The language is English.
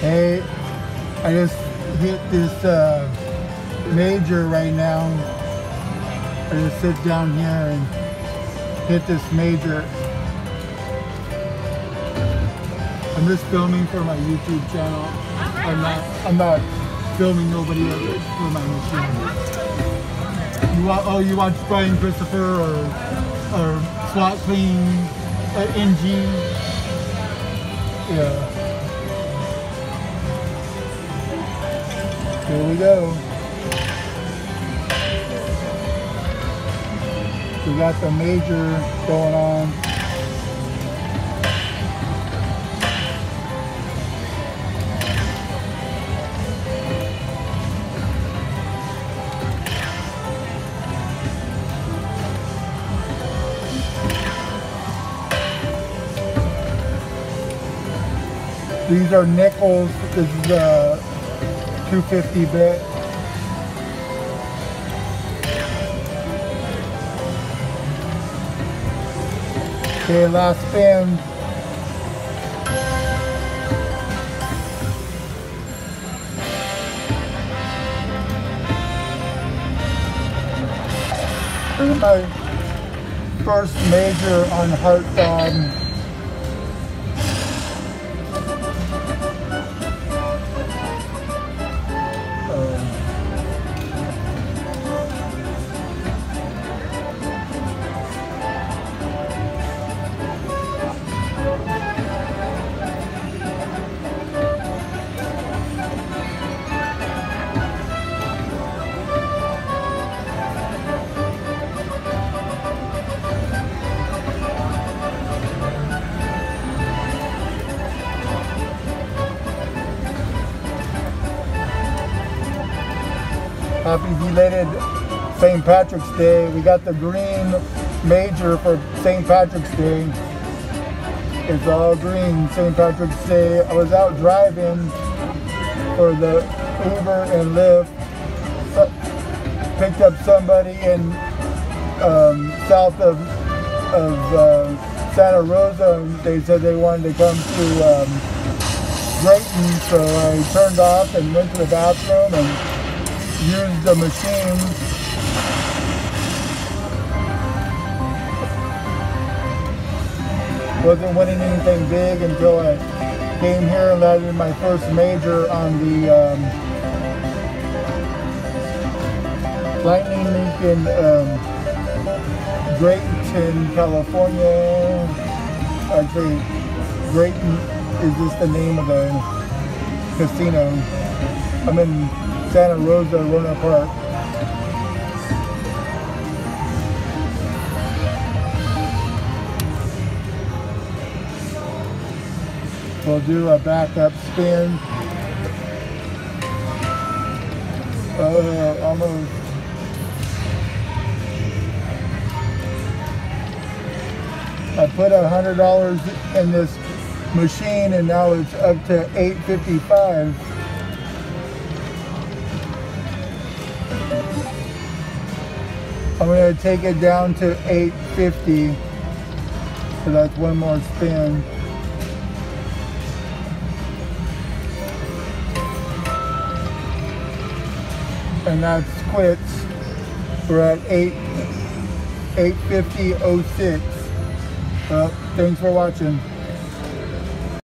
Hey, I just hit this uh, major right now. I just sit down here and hit this major. I'm just filming for my YouTube channel. I'm not. I'm not filming nobody else for my machine. You want? Oh, you watch Brian Christopher or or Slot Queen uh, NG? Yeah. Here we go. We got the major going on. These are nickels. This is a 250 bit. Okay, last spin. This is my first major on Heart Throb. Happy belated St. Patrick's Day. We got the green major for St. Patrick's Day. It's all green St. Patrick's Day. I was out driving for the Uber and Lyft. Picked up somebody in um, south of, of uh, Santa Rosa. They said they wanted to come to um, Graton, so I turned off and went to the bathroom and used the machine wasn't winning anything big until I came here and landed my first major on the um, Lightning Link in um, Graton, California. Actually, Graton is just the name of the casino. I'm in Santa Rosa Luna Park. We'll do a backup spin. Uh, almost. I put a hundred dollars in this machine and now it's up to 855 I'm to take it down to 850. So that's one more spin. And that's quits. We're at 8 850.06. Well, thanks for watching.